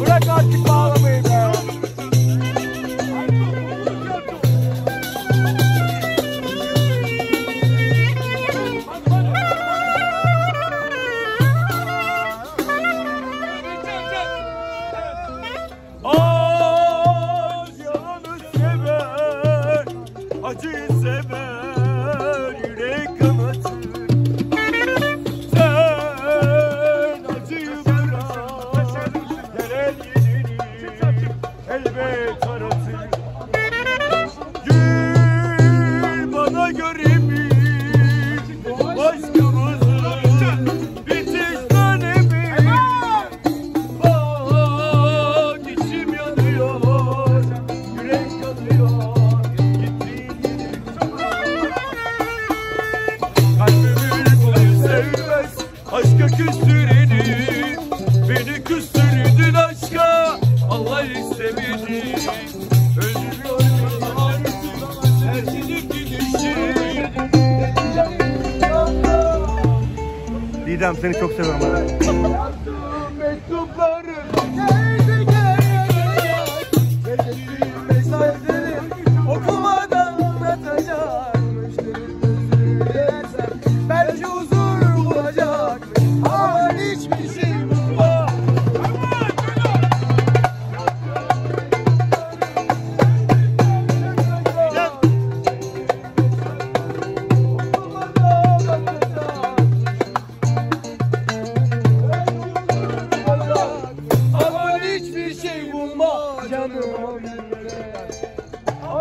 Bırak artık bağlamayı. Elbet aratır. Gül bana göre mi, başkamızın bitiş dönemi? Bak içim yanıyor, yürek yanıyor, gittiğin yere. Kalbimi koyu sevmez, aşka küstüreni, Didem seni çok seviyorum.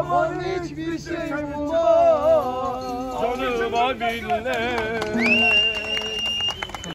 Aman hiçbir şey bulma Canıma minnet